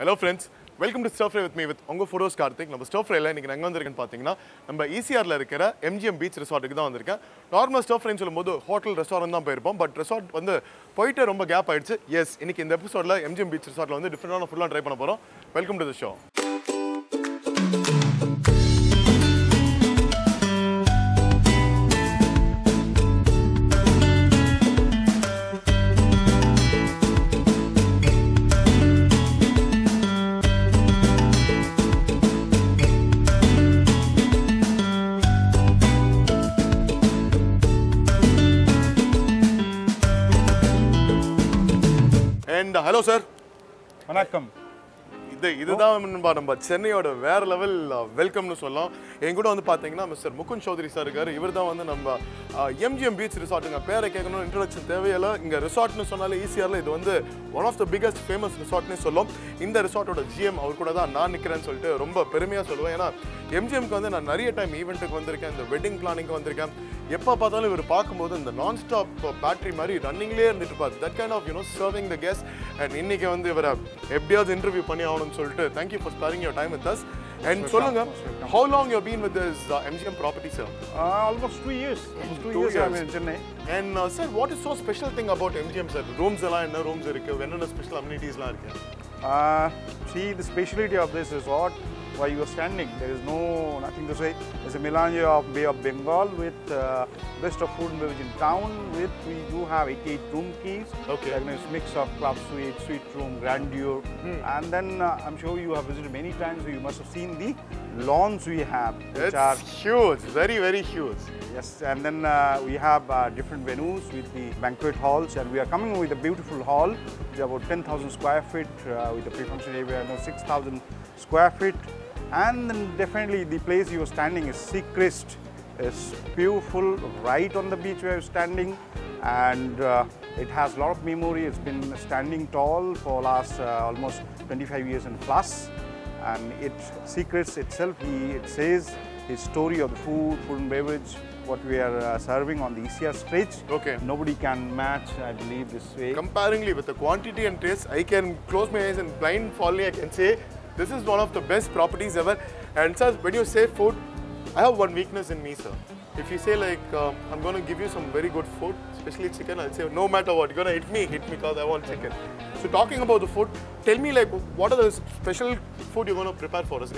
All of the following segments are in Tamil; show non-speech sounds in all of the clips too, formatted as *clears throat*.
ஹலோ ஃப்ரெண்ட்ஸ் வெல்கம் டு ஸ்டோஃப்ரே வித் மீ வித் உங்கள் ஃபோட்டோஸ் கார்த்திக் நம்ம ஸ்டோஃப்ரேல இன்றைக்கி எங்கே வந்திருக்கேன்னு பார்த்தீங்கன்னா நம்ம ஈசிஆரில் இருக்கிற எம்ஜிஎம் பீச் ரெசார்ட்டுக்கு தான் வந்திருக்கேன். நார்மல் ஸ்டோஃப்ரேன்னு சொல்லும்போது ஹோட்டல் ரெஸ்டாரண்ட் தான் போயிருப்போம். பட் ரிசார்ட் வந்து போயிட்டு ரொம்ப கேப் ஆயிடுச்சு. எஸ் இன்னைக்கு இந்த எபிசோடில் எம்ஜிஎம் பீச் ரிசார்ட்டில் வந்து டிஃப்ரெண்டான ஃபுல்லாக ட்ரை பண்ண போகிறோம் welcome to the show and hello sir வணக்கம். இது இதுதான் நண்பா நம்ம சென்னையோட வேற லெவல் வெல்கம்னு சொல்லலாம். என் கூட வந்து பார்த்தீங்கன்னா மிஸ்டர் முகுந்த் சௌத்ரி சார் இருக்காரு. இவர் தான் வந்து நம்ம எம்ஜிஎம் பீச் ரிசார்ட்டுங்க பேரை கேட்கணும் இன்ட்ரடக்ஷன் தேவையில்லை. இங்கே ரிசார்ட்னு சொன்னாலே ஈஸியாரில் இது வந்து one of the biggest famous ரிசார்ட்னே சொல்லும். இந்த ரிசார்ட்டோட ஜிஎம் அவர் கூட தான் நான் நிற்கிறேன்னு சொல்லிட்டு ரொம்ப பெருமையாக சொல்லுவேன். ஏன்னா எம்ஜிஎம்க்கு வந்து நான் நிறைய டைம் ஈவெண்ட்டுக்கு வந்திருக்கேன் இந்த வெட்டிங் பிளானிங்க்கு வந்திருக்கேன். எப்போ பார்த்தாலும் இவர் பார்க்கும்போது இந்த நான் ஸ்டாப் பேட்டரி மாதிரி ரன்னிங்லேயே இருந்துட்டு இருப்பார். That kind of you know serving the guest and இன்னைக்கு வந்து இவரை எப்படியாவது இன்டர்வியூ பண்ணி ஆகணும்னு சொல்லிட்டு thank you for sparing your time with us and சொல்லுங்க how long you been with this MGM property sir almost two years two Two years. in and sir what is so special thing about MGM sir rooms எல்லாம் என்ன ரூம்ஸ் இருக்கு? என்னென்ன ஸ்பெஷல் அம்யூனிட்டிஸ்லாம் இருக்கு? See the speciality of this resort where you are standing. There is no nothing to say. It's a melange of Bay of Bengal with uh, best of food and beverage in town. With we do have 88 room keys. Okay. Like nice mix of club suite, suite room, grandeur, hmm. and then uh, I'm sure you have visited many times. So you must have seen the lawns we have. Which it's are huge, very very huge. Yes, and then uh, we have uh, different venues with the banquet halls, and we are coming with a beautiful hall. It's about 10,000 square feet uh, with a pre-function area, no 6,000 square feet and then definitely the place you are standing is Seacrest. It's beautiful right on the beach where you're standing, and uh, it has a lot of memory. It's been standing tall for last uh, almost 25 years and plus and it secrets itself he, it says his story of the food food and beverage what we are uh, serving on the ECR stretch Okay. nobody can match i believe this way Comparingly with the quantity and taste, I can close my eyes and blindfoldly I can say this is one of the best properties ever. And sir, when you say food, I have one weakness in me, sir. If you say like, uh, I'm going to give you some very good food, especially chicken, I'll say, no matter what, you're going to hit me, hit me because I want chicken. So talking about the food, tell me like, what are the special food you're going to prepare for us? Uh,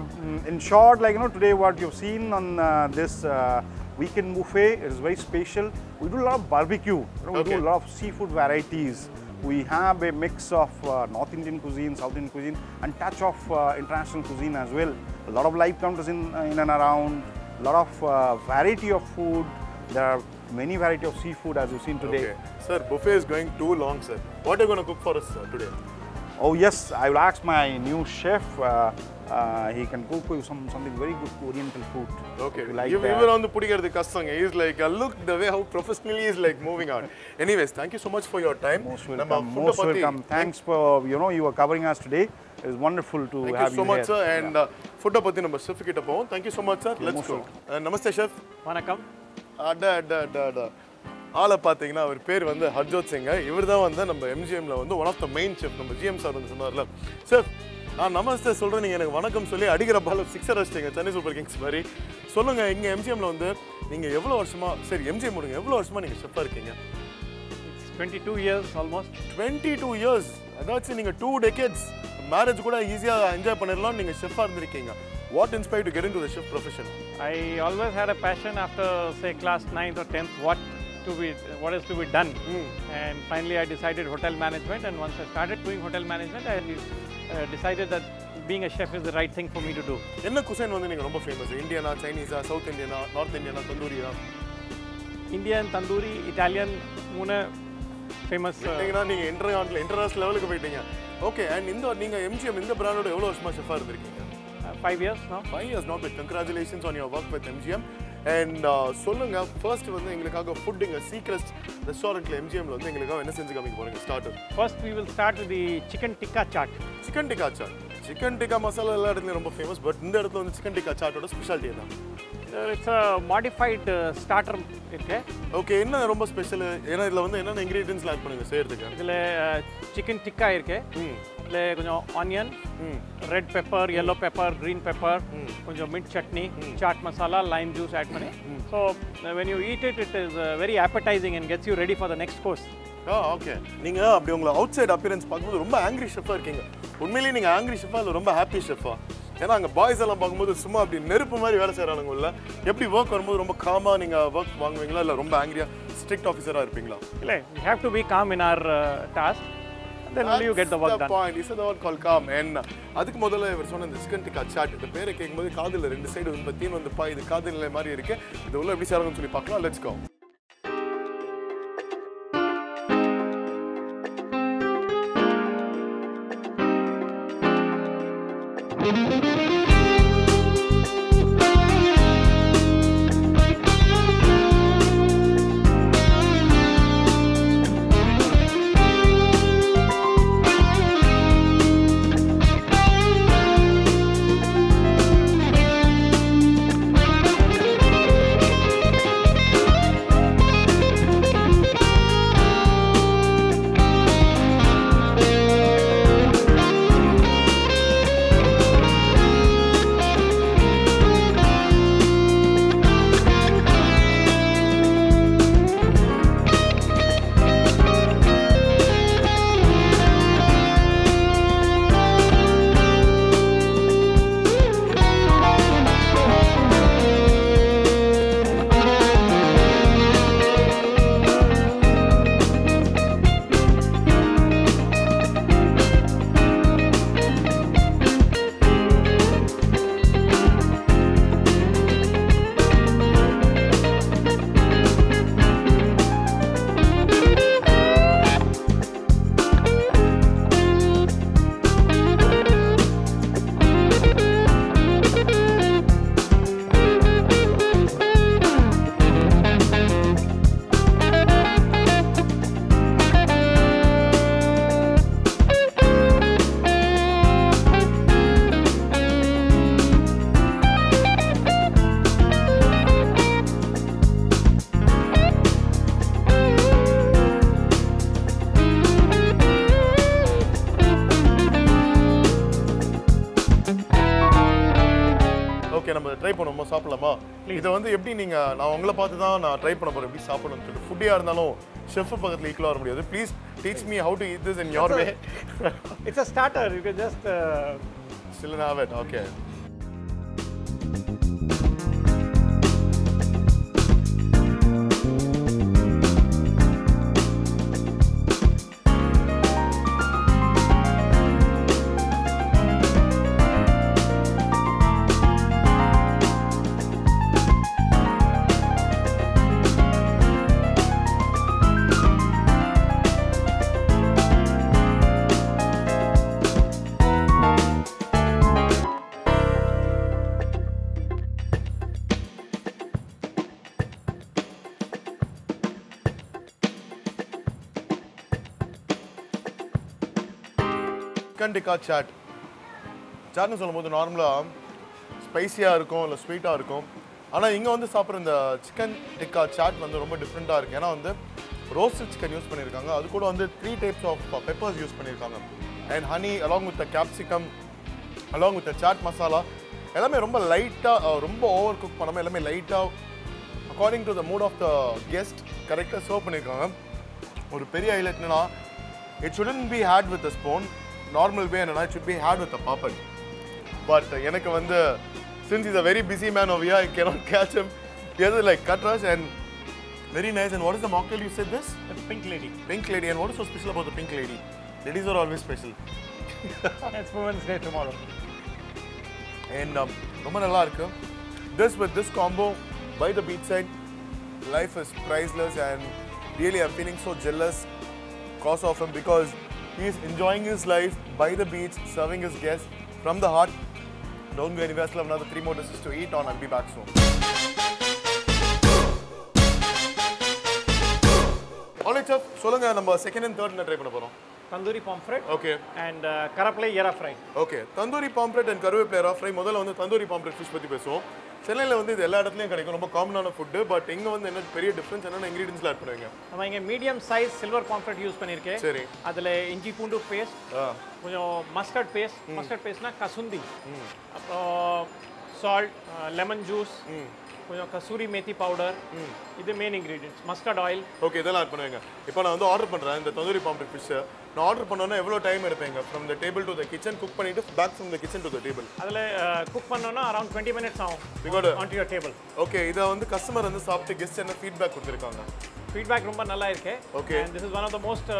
mm, in short, like, you know, today what you've seen on uh, this uh, weekend buffet is very special. We do a lot of barbecue. You know, we okay. do a lot of seafood varieties we have a mix of uh, north indian cuisine south indian cuisine and touch of uh, international cuisine as well a lot of live counters in, uh, in and around a lot of uh, variety of food there are many variety of seafood as you've seen today Okay. Sir, buffet is going too long, sir. What are you going to cook for us sir, today? Oh yes, I will ask my new chef. Uh, uh, he can cook you some something very good Oriental food. Okay. If you like இவ- that. இவர் வந்து பிடிக்கிறது கஷ்டங்க is like look the way how professionally is like moving on anyways thank you so much for your time Most welcome. Most welcome. Thanks for you know you are covering us today. It is wonderful to thank have you so you much here. Sir and ஃபுட்டை பற்றி நம்ம ஷெஃப் கிட்ட போவோம் thank you so much sir let's most go Namaste chef வணக்கம் அட அட அட அட ஆளை பார்த்தீங்கன்னா அவர் பேர் வந்து ஹர்ஜோத் சிங்க. இவர் தான் வந்து நம்ம எம்ஜிஎம்ல வந்து one of the main chef நம்ம ஜிஎம் சார் வந்து சொன்னார்ல. சார் நான் நமஸ்தே சொல்கிறேன் நீங்கள் எனக்கு வணக்கம் சொல்லி அடிக்கிற பால் சிக்ஸர் அடிச்சிங்க சென்னை சூப்பர் கிங்ஸ் மாதிரி. சொல்லுங்கள் இங்கே எம்ஜிஎம்ல வந்து நீங்கள் எவ்வளோ வருஷமா சரி எம்ஜிஎம் முடிங்க எவ்வளோ வருஷமா நீங்கள் ஷெஃபாக இருக்கீங்க? Twenty two years almost twenty two years அதாச்சும் நீங்கள் டூ டெக்கேட்ஸ் மேரேஜ் கூட ஈஸியாக என்ஜாய் பண்ணிடலாம் நீங்கள் ஷெஃபாக இருந்திருக்கீங்க. What inspire to get into the chef profession I always had a passion after say class ninth or tenth what to be what is to be done and finally I decided hotel management and once I started doing hotel management I decided that being a chef is the right thing for me to do என்ன குசைன் வந்து நீங்கள் ரொம்ப ஃபேமஸ் இந்தியனா சைனீஸா சவுத் இந்தியனா நார்த் இந்தியனா தந்தூரியா இந்தியன் தந்தூரி இட்டாலியன் மூணு ஃபேமஸ் பார்த்தீங்கன்னா நீங்கள் இன்டர் இன்டர்நேஷனல் லெவலுக்கு போயிட்டீங்க. ஓகே அண்ட் இந்த நீங்கள் எம்ஜிஎம் இந்த பிராண்டோட எவ்வளோ வருஷமா ஷெஃபாக இருந்திருக்கீங்க? Five years no five years not with congratulations on your work with MGM and சொல்லுங்க ஃபர்ஸ்ட் வந்து எங்களுக்காக ஃபுட் இங்கே சீக்ரெஸ்ட் ரெஸ்டாரண்ட்டில் எம்ஜிஎம்ல வந்து எங்களுக்காக என்ன செஞ்சு காமிக்க போறீங்க? Starter first we will start the chicken tikka chaat chicken tikka chaat chicken tikka masala எல்லா இடத்துலையும் ரொம்ப ஃபேமஸ் பட் இந்த இடத்துல வந்து சிக்கன் டிக்கா சாட்டோட ஸ்பெஷாலிட்டி தான் a modified uh, starter இருக்கு. ஓகே என்ன ரொம்ப ஸ்பெஷல் ஏன்னா இதில் வந்து என்னென்ன இன்க்ரீடியன்ஸ்லாம் ஆட் பண்ணுங்க செய்யறதுக்கு? இதில் சிக்கன் டிக்கா இருக்கு. அதில் கொஞ்சம் onion red pepper yellow pepper green pepper கொஞ்சம் mint chutney chaat masala lime juice add பண்ணி. So when you eat it it is very appetizing and gets you ready for the next course. Ah okay நீங்க அப்படி உங்களை அவுட் சைட் அப்பியரன்ஸ் பார்க்கும்போது ரொம்ப ஆங்கிரி ஷெஃபாக இருக்கீங்க. உண்மையிலேயே நீங்க ஆங்கிரி ஷெஃபா இல்லை ரொம்ப ஹாப்பி ஷெஃபா ஏன்னா அங்கே பாய்ஸ் எல்லாம் பார்க்கும்போது சும்மா அப்படி நெருப்பு மாதிரி வேலை செய்கிறானுங்க உள்ள. எப்படி ஒர்க் வரும்போது ரொம்ப காமாக நீங்கள் ஒர்க் வாங்குவீங்களா? இல்லை ரொம்ப ஆங்கிரியா ஸ்ட்ரிக்ட் ஆஃபீஸராக இருப்பீங்களா? இல்லை to be calm in our uh, task. Then only you get the work done point is the word called calm. And அதுக்கு முதல்ல இவர் சொன்ன இந்த சிக்கன் டிக்கா சாட் இந்த பேரை கேட்கும்போது காதில் ரெண்டு சைடு வந்து பத்தின்னு வந்துப்பா இது காதல் நிலை மாதிரி இருக்கு. இது உள்ள எப்படி சேரணும்னு சொல்லி பார்க்கலாம். லெட்ஸ் கோ இதை வந்து எப்படி நீங்க நான் உங்களை பார்த்து தான் நான் ட்ரை பண்ண போறேன். எப்படி சாப்பிடணும்னு சொல்லிட்டு. ஃபுட்டியாக இருந்தாலும் ஷெஃப் பக்கத்தில் ஈக்குவலாக வர முடியாது. Please teach me how to eat this in your way. it's a starter. You can just uh, still have it chicken tikka chaat சாட்னு சொல்லும்போது நார்மலாக ஸ்பைசியாக இருக்கும் இல்லை ஸ்வீட்டாக இருக்கும். ஆனால் இங்கே வந்து சாப்பிட்ற இந்த சிக்கன் டிக்கா சாட் வந்து ரொம்ப டிஃப்ரெண்ட்டாக இருக்குது ஏன்னா வந்து ரோஸ்டட் சிக்கன் யூஸ் பண்ணியிருக்காங்க அது கூட வந்து three types of peppers use பண்ணியிருக்காங்க and honey along with the capsicum along with the chaat masala எல்லாமே ரொம்ப லைட்டாக ரொம்ப ஓவர் குக் பண்ணாமல் எல்லாமே லைட்டாக according to the mood of the guest கரெக்டாக சர்வ் பண்ணியிருக்காங்க ஒரு பெரிய ஹைலைட் என்னன்னா it shouldn't be had with a spoon normal வே என்னன்னா it should be had with a papad but எனக்கு வந்து since is a very busy man over I cannot *laughs* catch him எது like கட்ராஸ் and very nice and what is the mocktail you said this the pink lady pink lady and what is so special about the pink lady ladies are always special *laughs* it's women's day tomorrow and um, ரொம்ப நல்லா இருக்கு this with this combo by the beach side life is priceless and really I'm feeling so jealous cause of him because he is enjoying his life by the beach serving his guests from the heart don't go anywhere still have another three more dishes to eat on I'll be back soon Alright chef சொல்லுங்க நம்ம செகண்ட் அண்ட் தேர்ட் ட்ரை பண்ண போறோம் tandoori pomfret okay uh, karaplay yera fry okay tandoori pomfret and கருவேப்பிலை ரா ஃப்ரை முதல்ல வந்து தந்தூரி பாம்ப்ரெட் ஃபிஷ் பற்றி பேசுவோம் சென்னையில் வந்து இது எல்லா இடத்துலையும் கிடைக்கும். ரொம்ப காமனான ஃபுட்டு பட் இங்கே வந்து என்ன பெரிய டிஃப்ரென்ஸ் என்னென்ன இன்க்ரீடியன்ஸ்ல ஆட் பண்ணுவீங்க. நம்ம இங்கே medium size silver pomfret use பண்ணியிருக்கேன் சரி. அதில் இஞ்சி பூண்டு பேஸ்ட் கொஞ்சம் மஸ்டர்ட் பேஸ்ட் மஸ்டர்ட் பேஸ்ட்னா கசுந்தி. அப்புறம் சால்ட் லெமன் ஜூஸ் கொஞ்சம் கசூரி மேத்தி பவுடர் இது main ingredients mustard oil okay இதெல்லாம் ஆட் பண்ணுவீங்க. இப்போ நான் வந்து ஆர்டர் பண்ணுறேன் இந்த தந்தூரி பாம்பு ஃபிஷ்ஷை நான் ஆர்டர் பண்ணோன்னா எவ்வளோ டைம் எடுப்பீங்க? From the table to the kitchen cook பண்ணிட்டு back from the kitchen to the table அதில் குக் பண்ணோன்னா அரௌண்ட் டுவெண்ட்டி மினிட்ஸ் ஆகும். பிகாட் ஆன் யுவர் டேபிள் ஓகே இதை வந்து கஸ்டமர் வந்து சாப்பிட்டு கெஸ்ட் என்ன ஃபீட்பேக் கொடுத்துருக்காங்க? ஃபீட்பேக் ரொம்ப நல்லா இருக்கு. This is one of the most uh,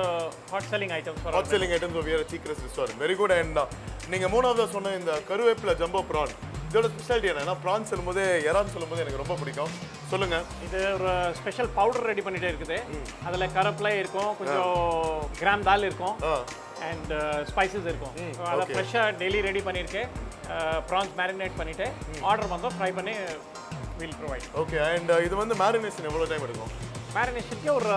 hot selling items for hot selling items of year சீக்கிரஸ் restaurant very good and நீங்கள் மூணாவதாக சொன்ன இந்த கருவேப்பிலை ஜம்போ ப்ரான் இதோட ஸ்பெஷாலிட்டி என்ன ஏன்னா ப்ரான் சொல்லும்போது எறான்னு சொல்லும்போது எனக்கு ரொம்ப பிடிக்கும். சொல்லுங்க. இது ஒரு ஸ்பெஷல் பவுடர் ரெடி பண்ணிட்டே இருக்குது. அதில் கருப்பிலை இருக்கும் கொஞ்சம் கிராம் தால் இருக்கும் அண்ட் ஸ்பைசஸ் இருக்கும். So, அதை. ஃப்ரெஷ்ஷாக டெய்லி ரெடி பண்ணியிருக்கேன் ப்ரான்ஸ் மேரினேட் பண்ணிவிட்டு ஆர்டர் வந்தோம் ஃப்ரை பண்ணி வில் ப்ரொவைட் ஓகே அண்ட் இது வந்து மேரினேஷன் எவ்வளோ டைம் எடுக்கும்? மேரினேஷனுக்கு ஒரு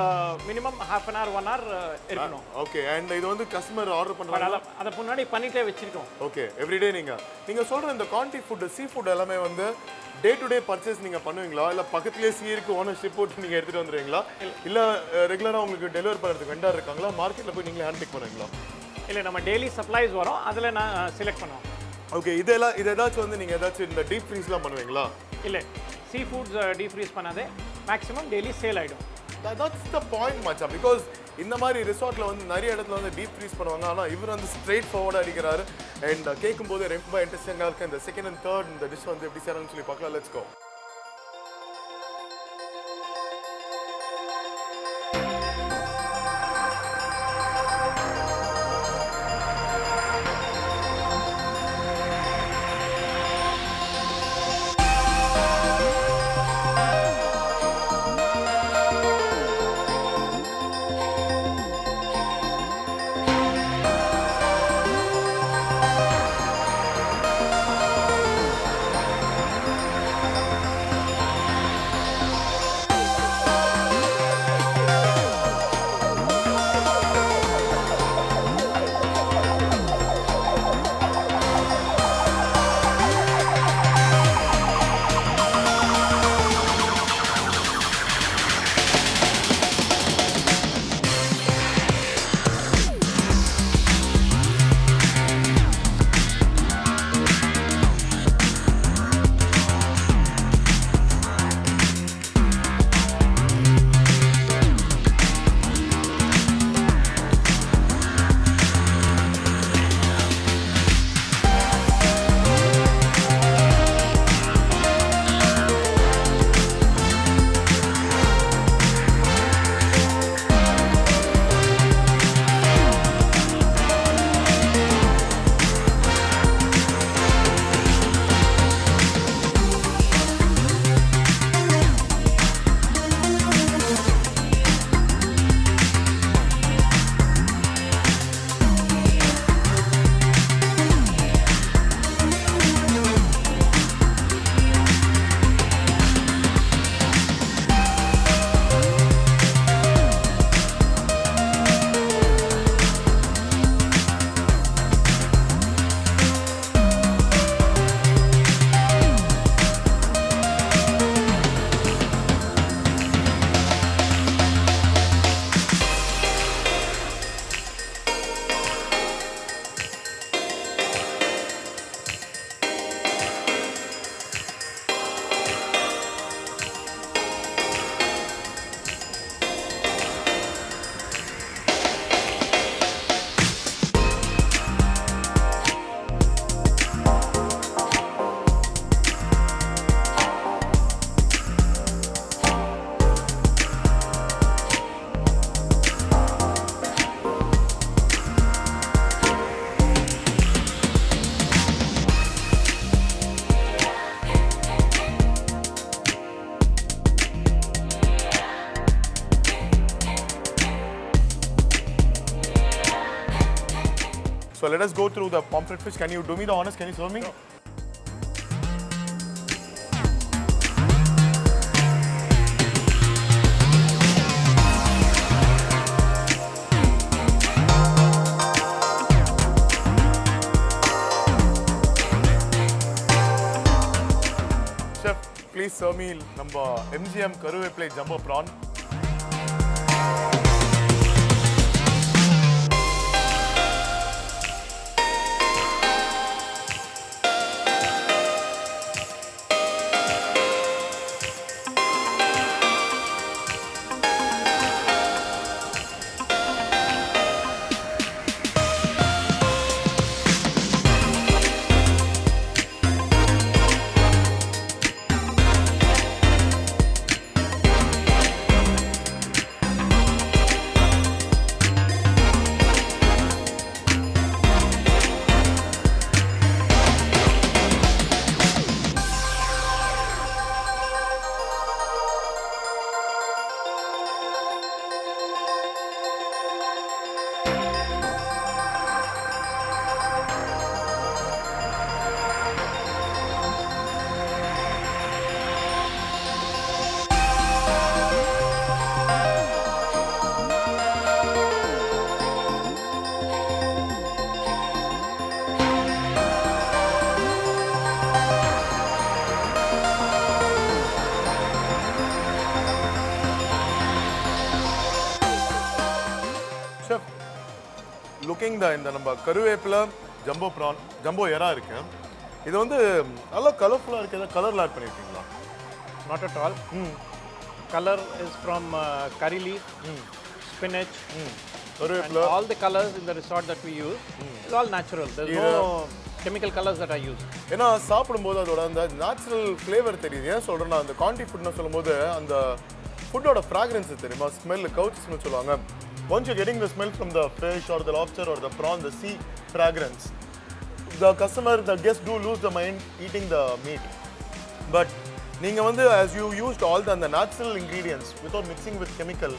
minimum half an hour one hour இருக்கணும். ஓகே அண்ட் இது வந்து கஸ்டமர் ஆர்டர் பண்ணுறாங்க அதை முன்னாடி பண்ணிட்டே வச்சிருக்கோம். ஓகே எவ்ரிடே நீங்கள் நீங்கள் சொல்கிற இந்த கான்டி ஃபுட்டு சீ ஃபுட் எல்லாமே வந்து டே டு டே பர்ச்சேஸ் நீங்கள் பண்ணுவீங்களா? இல்லை பக்கத்துலேயே சீ இருக்கு ஓனர்ஷிப் போட்டு நீங்கள் எடுத்துகிட்டு வந்துடுவீங்களா இல்லை. ரெகுலராக உங்களுக்கு டெலிவரி பண்ணுறதுக்கு வெண்டார் இருக்காங்களா? மார்க்கெட்டில் போய் நீங்களே ஹேண்ட் பிக் பண்ணுவீங்களா? இல்லை நம்ம டெய்லி சப்ளைஸ் வரும். அதில் நான் செலக்ட் பண்ணுவோம். ஓகே இதெல்லாம் இது ஏதாச்சும் வந்து நீங்கள் ஏதாச்சும் இந்த டீப் ஃப்ரீஸ்லாம் பண்ணுவீங்களா? இல்லை. சீ ஃபுட்ஸ் டீஃப்ரீஸ் பண்ணாதே. மேக்ஸிமம் டெய்லி சேல் ஆகிடும் தட்ஸ் த பாயிண்ட் மச்சா பிகாஸ் இந்த மாதிரி ரிசார்ட்ல வந்து நிறைய இடத்துல வந்து டீப் ஃப்ரீஸ் பண்ணுவாங்க. ஆனால் இவர் வந்து ஸ்ட்ரெயிட் ஃபார்வர்டாக அடிக்கிறாரு. அண்ட் கேட்கும்போது ரொம்ப இன்ட்ரெஸ்டிங்காக இருக்குது இந்த செகண்ட் அண்ட் தேர்ட் இந்த டிஷ் வந்து எப்படி செய்யறாங்கன்னு சொல்லி பார்க்கலாம். Let's go let us go through the pomfret fish. Can you do me the honors? Can you serve me? Sure. Chef, please serve me number MGM Karuve plate jumbo prawn. Looking the இந்த நம்ம கருவேப்பிலை ஜம்போ ப்ரான் ஜம்போ எறா இருக்கு. இது வந்து நல்லா கலர்ஃபுல்லாக இருக்கு. ஏதாவது கலரில் ஆட் பண்ணியிருக்கீங்களா at all. Color is from uh, curry leaf, spinach, and கருவேப்பிலை. the colors in the resort that we use is all natural. There's no chemical colors that I use. ஏன்னா சாப்பிடும்போது அதோட அந்த நேச்சுரல் ஃப்ளேவர் தெரியுது. ஏன் சொல்கிறேன்னா அந்த காண்டி ஃபுட்னு சொல்லும்போது அந்த ஃபுட்டோட ஃப்ராக்ரன்ஸ் தெரியுமா? ஸ்மெல் கவுச் ஸ்மெல் சொல்லுவாங்க. once you're getting the smell from the fish or the lobster or the prawn the sea fragrance the customer the guests do lose the mind eating the meat but நீங்க வந்து as you used all the அந்த natural ingredients without mixing with chemical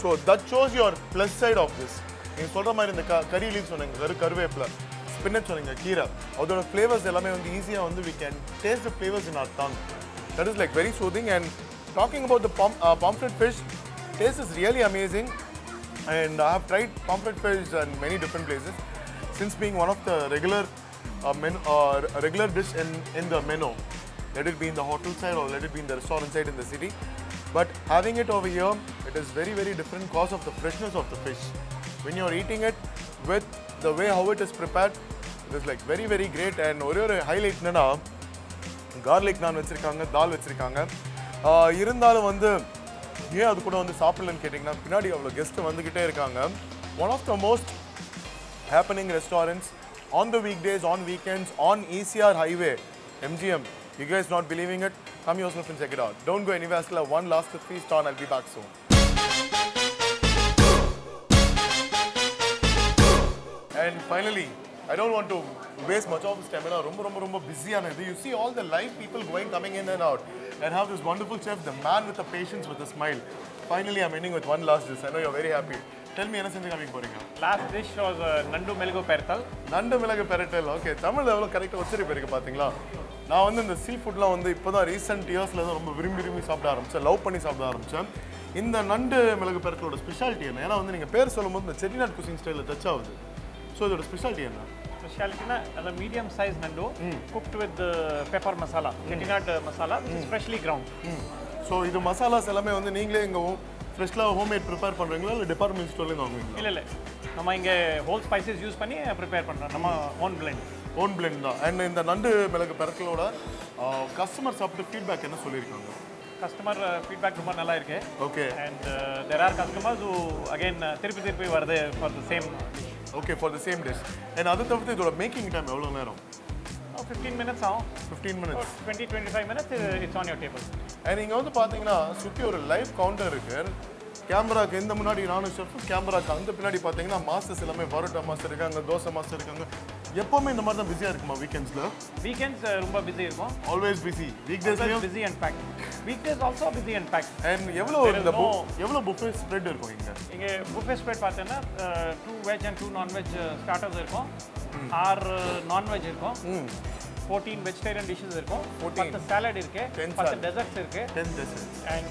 so that shows your plus side of this நீங்க சொல்ற மாதிரி இந்த க கறி லீவ் சொன்னீங்க கரு கருவேப்பிலை ஸ்பின்னச் சொன்னீங்க கீரை அதோட ஃப்ளேவர்ஸ் எல்லாமே வந்து ஈஸியாக வந்து we can taste the flavors in our tongue that is like very soothing and talking about the pom uh, pomfret fish taste is really amazing and I have tried pomfret fish in many different places since being one of the regular uh, menu, uh, regular dish in, in the menu let it be in the hotel side or let it be in the restaurant side in the city but having it over here it is very very different because of the freshness of the fish when you're eating it with the way how it is prepared it is like very very great and ஒரே ஒரு ஹைலைட் என்னன்னா கார்லிக் நான் வச்சுருக்காங்க தால் வச்சுருக்காங்க இருந்தாலும் வந்து ஏன் அது கூட வந்து சாப்பிடலன்னு கேட்டிங்கன்னா பின்னாடி அவ்வளோ கெஸ்ட்டு வந்துக்கிட்டே இருக்காங்க one of the most happening restaurants on the weekdays on weekends on ECR highway MGM you guess not believing it come யோசனப் check it out don't go எனிவேஸ்ல one last fees star I'll be back soon and finally I don't want to waste much of. ஏன்னா ரொம்ப ரொம்ப ரொம்ப பிஸியான இது You see all the live people going, coming in and out. And have this wonderful chef, the man with the patience, with a smile. Finally, I'm ending with one last dish. I know you're very happy. Tell me என்ன செஞ்சு காமிக்க போறீங்க Last dish was uh, Nandu Melgo Pertal. நண்டு மிளகு பெரட்டல் ஓகே தமிழ் எவ்வளோ கரெக்டாக வச்சிருப்ப இருக்கு பார்த்தீங்களா நான் வந்து இந்த சீ ஃபுட்லாம் வந்து இப்போ தான் ரீசெண்ட் இயர்ஸில் தான் ரொம்ப விரும்பி விரும்பி சாப்பிட ஆரம்பித்தேன் லவ் பண்ணி சாப்பிட ஆரம்பித்தேன் இந்த நண்டு மிளகு பெரட்டலோட ஸ்பெஷாலிட்டி என்ன ஏன்னா வந்து நீங்கள் பேர் சொல்லும்போது இந்த செட்டிநாட் குசிங் ஸ்டைலில் டச் ஆகுது ஸோ இதோட ஸ்பெஷாலிட்டி என்ன Na as a medium sized Nandu cooked with uh, pepper masala, chettinad uh, masala, which is freshly ground. So இது மசாலாஸ் எல்லாமே வந்து நீங்களே இங்கே ஃப்ரெஷ்லாக ஹோம்மேட் ப்ரிப்பேர் பண்ணுறீங்களா இல்லை டிபார்ட்மெண்ட் ஸ்டோர்லேருந்து வாங்குவீங்களா? இல்லை இல்லை. நம்ம இங்கே ஹோல் ஸ்பைசஸ் யூஸ் பண்ணி ப்ரிப்பேர் பண்ணுறோம் நம்ம ஓன் blend. ஓன் பிளெண்ட் தான். அண்ட் இந்த நண்டு மிளகு பெரட்டலோட கஸ்டமர் சாப்பிட்டு ஃபீட்பேக் என்ன சொல்லியிருக்காங்க? கஸ்டமர் ஃபீட்பேக் ரொம்ப நல்லா இருக்கு. Okay and there are customers again திருப்பி திருப்பி வருது for the same okay for the same dish and அது தவிர்த்து இதோட மேக்கிங் டைம் எவ்வளோ நேரம்? ஃபிஃப்டீன் மினிட்ஸ் ஆகும். Fifteen minutes twenty twenty five minutes it's on your table and இங்கே வந்து பார்த்தீங்கன்னா சுற்றி ஒரு லைவ் கவுண்டர் இருக்கு. கேமராக்கு இந்த முன்னாடி நானும் ஷெஃப் கேமராக்கு அந்த பின்னாடி பார்த்தீங்கன்னா மாஸ்டர்ஸ் எல்லாமே பரோட்டா மாஸ்டர் இருக்காங்க தோசை மாஸ்டர் இருக்காங்க. எப்போவுமே இந்த மாதிரி தான் பிஸியாக இருக்குமா வீக்கெண்ட்ஸில் வீக்கெண்ட்ஸ் ரொம்ப பிஸி இருக்கும். Always busy week டேஸ்லையும் busy and back weekdays also busy and back and எவ்வளோ இந்த எவ்வளோ புஃபே ஸ்ப்ரெட் இருக்கும் இங்கே? இங்கே புஃபே ஸ்ப்ரெட் பார்த்தீங்கன்னா two veg and two non veg starters இருக்கும். ஆறு நான்வெஜ் இருக்கும். ஃபோர்டீன் வெஜிடேரியன் டிஷ்ஷஸ் இருக்கும். 14. பத்து சாலட் இருக்கு. பத்து. டெசர்ட்ஸ் இருக்கு. Ten dessert and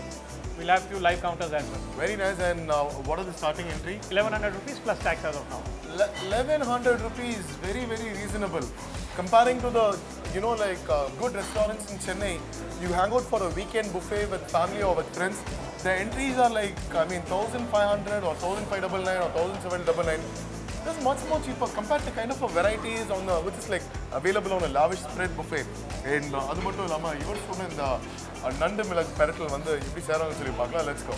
Will have few live counters as well very nice and what are the starting entry eleven hundred rupees plus tax as of now eleven hundred rupees very very reasonable comparing to the you know like uh, good restaurants in Chennai, you hang out for a weekend buffet with family or with friends. The entries are like I mean 1500 or 1599 or 1799. That's much more cheaper compared to kind of a varieties on the which is like available on a lavish spread buffet. And uh, அது மட்டும் இல்லாம இவர் சொன்ன இந்த uh, நண்டு மிளகு பெரட்டல் வந்து எப்படி சேராங்கன்னு சொல்லி பார்க்கலாம் லெட்ஸ் கோ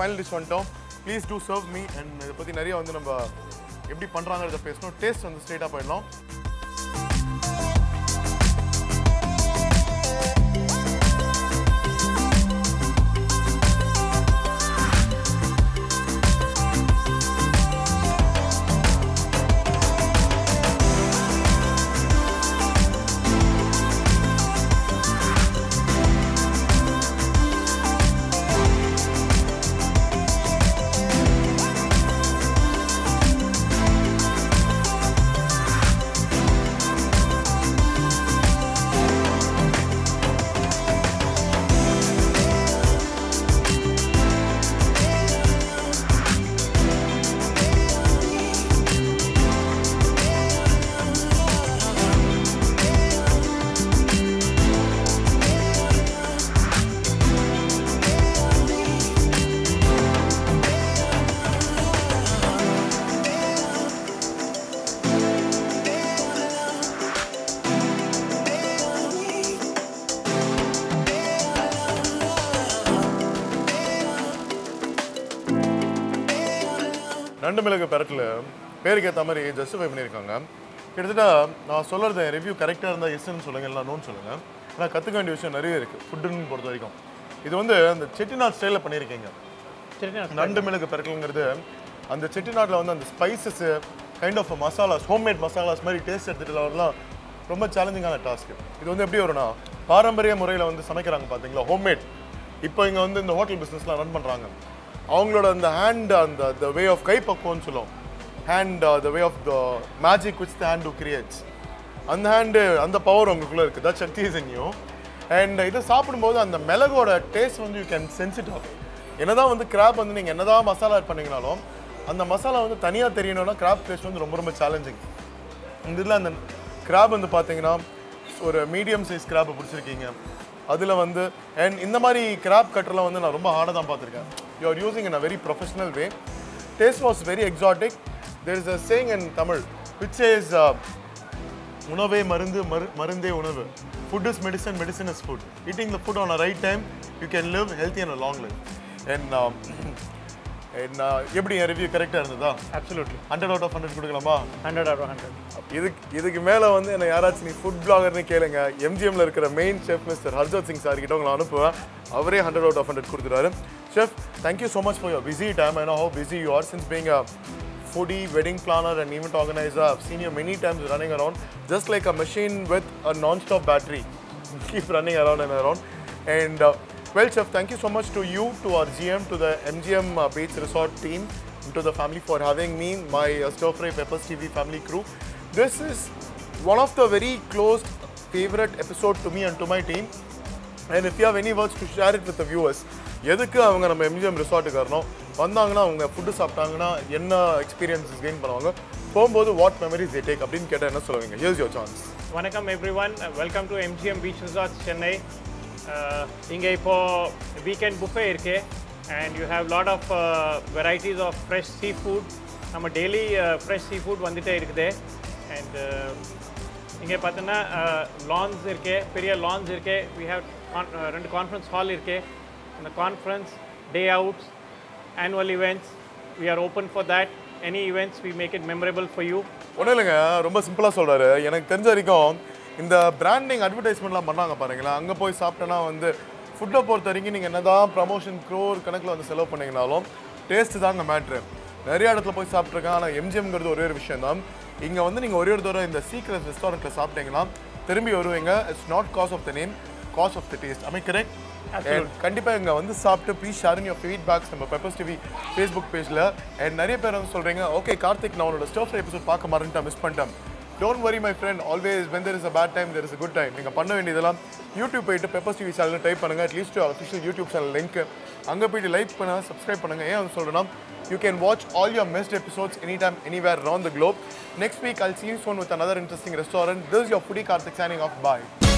ஃபைனல் டிஷ் வந்துட்டோம். Please do serve me and இதை பற்றி நிறைய வந்து நம்ம எப்படி பண்ணுறாங்கிறத பேசணும். டேஸ்ட் வந்து ஸ்ட்ரெயிட்டாக போயிடலாம். நண்டு மிளகு பெரட்டில் பேருக்கு ஏற்ற மாதிரி ஜஸ்டிஃபை பண்ணியிருக்காங்க. கிட்டத்தட்ட நான் சொல்கிறது ரிவ்யூ கரெக்டாக இருந்தால் எஸ்ன்னு சொல்லுங்கள் இல்லை நோன்னு சொல்லுங்கள் ஆனால் கற்றுக்க வேண்டிய விஷயம் நிறைய இருக்குது ஃபுட்டுன்னு பொறுத்த வரைக்கும். இது வந்து அந்த செட்டிநாட் ஸ்டைலில் பண்ணியிருக்கீங்க. நண்டு மிளகு பெரட்டலுங்கிறது அந்த செட்டிநாட்டில் வந்து அந்த spices kind of masalas homemade masalas மாதிரி டேஸ்ட் எடுத்துகிட்டு வரலாம். ரொம்ப சேலஞ்சிங்கான டாஸ்க் இது வந்து எப்படி வரும்னா பாரம்பரிய முறையில் வந்து சமைக்கிறாங்க பார்த்தீங்களா ஹோம்மேட் இப்போ இங்கே வந்து இந்த ஹோட்டல் பிஸ்னஸ்லாம் ரன் பண்ணுறாங்க அவங்களோட அந்த ஹேண்ட் அந்த த வே ஆஃப் கைப்பக்குவம்னு சொல்லுவோம். Hand the way of the magic which the hand to creates அந்த ஹேண்டு அந்த பவர் உங்களுக்குள்ளே இருக்குது that shakti is in you and இதை சாப்பிடும்போது அந்த மிளகோட டேஸ்ட் வந்து you can sense it of என்னதான் வந்து கிராப் வந்து நீங்கள் என்னதான் மசாலா ஆட் பண்ணிங்கனாலும் அந்த மசாலா வந்து தனியாக தெரியணும்னா கிராப் டேஸ்ட் வந்து ரொம்ப ரொம்ப சேலஞ்சிங் இந்த இதில் அந்த கிராப் வந்து பார்த்தீங்கன்னா ஒரு மீடியம் சைஸ் கிராப்பை பிடிச்சிருக்கீங்க. அதில் வந்து அண்ட் இந்த மாதிரி கிராப் கட்டர்லாம் வந்து நான் ரொம்ப ஹார்டாக தான் பார்த்துருக்கேன். you are using in a very professional way. Taste was very exotic. There is a saying in Tamil which says, uh, Unave marundu marunde unavu. Food is medicine, medicine is food. Eating the food on the right time, you can live healthy and a long life. And um, *clears throat* என்ன எப்படி என் ரிவ்யூ கரெக்டாக இருந்ததா? Absolutely hundred out of hundred கொடுக்கலாமா? ஹண்ட்ரட் ஆர் ஹண்ட்ரட் இதுக்கு இதுக்கு மேலே வந்து என்ன யாராச்சும் நீ ஃபுட் பிளாகர்னு கேளுங்க. எம்ஜிஎம்ல இருக்கிற main chef mister Harjot Singh sir கிட்ட உங்களை அனுப்புவேன். அவரே ஹண்ட்ரட் அவுட் ஆஃப் ஹண்ட்ரட் கொடுத்துருவாரு chef thank you so much for your busy time I know how busy you are since being a foodie, wedding planner, and event organizer. I've seen you many times running around, just like a machine with a non-stop battery. *laughs* Keep running around and around. And uh, well, chef, thank you so much to you, to our GM, to the MGM uh, Beach Resort team, and to the family for having me, my uh, Stir Fry Peppers TV family crew. This is one of the very close favorite episode to me and to my team. And if you have any words to share it with viewers எதுக்கு அவங்க நம்ம எம்ஜிஎம் ரிசார்ட்டுக்கு வரணும் வந்தாங்கன்னா அவங்க ஃபுட்டு சாப்பிட்டாங்கன்னா என்ன எக்ஸ்பீரியன்ஸஸ் கெயின் பண்ணுவாங்க போகும்போது வாட் மெமரிஸ் தே டேக் அப்படின்னு கேட்டால் என்ன சொல்லுவீங்க ஹியர்ஸ் யோர் சான்ஸ் வணக்கம் everyone welcome to MGM beach resorts Chennai இங்கே இப்போ வீக்கெண்ட் புஃபே இருக்கு and you have lot of varieties of fresh seafood நம்ம டெய்லி ஃப்ரெஷ் சீ ஃபுட் வந்துகிட்டே இருக்குது. அண்ட் இங்கே பார்த்தோன்னா லான்ஸ் இருக்கே பெரிய லான்ஸ் இருக்கே. வி ஹேவ் ரெண்டு கான்ஃபரன்ஸ் ஹால் இருக்கே. அந்த conference day outs annual events we are open for that any events we make it memorable for you ஒன்றும் இல்லைங்க ரொம்ப சிம்பிளாக சொல்கிறாரு எனக்கு தெரிஞ்ச வரைக்கும் இந்த பிராண்டிங் அட்வர்டைஸ்மெண்ட்லாம் பண்ணாங்க பாருங்களேன். அங்கே போய் சாப்பிட்டேன்னா வந்து ஃபுட்டை பொறுத்த வரைக்கும் நீங்கள் என்னதான் ப்ரமோஷன் க்ரோர் கணக்கில் வந்து செலவு பண்ணீங்கனாலும் டேஸ்ட்டு தாங்க மேட்ரு நிறைய இடத்துல போய் சாப்பிட்ருக்கேன் ஆனால் எம்ஜிஎம்ங்கிறது ஒரே ஒரு விஷயம் தான் இங்கே வந்து நீங்கள் ஒரே ஒரு தடவை இந்த சீக்கிரம் ரெஸ்டாரண்ட்டில் சாப்பிட்டீங்கன்னா திரும்பி வருவீங்க. It's not cause of the name cause of the taste I correct and கண்டிப்பாக இங்கே வந்து சாப்பிட்டு ப்ளீஸ் ஷேரிங் யோர் ஃபீட்பேக்ஸ் நம்ம பெப்பர்ஸ் டிவி ஃபேஸ்புக் பேஜில் அண்ட் நிறைய பேர் வந்து சொல்கிறீங்க ஓகே கார்த்திக் நான் உன்னோட ஸ்டோஃப் எபிசோட் பார்க்க மறந்துட்டேன் மிஸ் பண்ணிட்டேன். Don't worry my friend always when there is a bad time there is a good time நீங்கள் பண்ண வேண்டியதெல்லாம் யூடியூப் போயிட்டு பெப்பர்ஸ் டிவி சேனல் டைப் பண்ணுங்கள் at least official YouTube channel link அங்கே போயிட்டு லைக் பண்ண சப்ஸ்கிரைப் பண்ணுங்கள் ஏன் வந்து சொல்கிறேன்னா you can watch all your best episodes any time anywhere around the globe next week all seen soon with another interesting restaurant this your is Karthik foodie off bye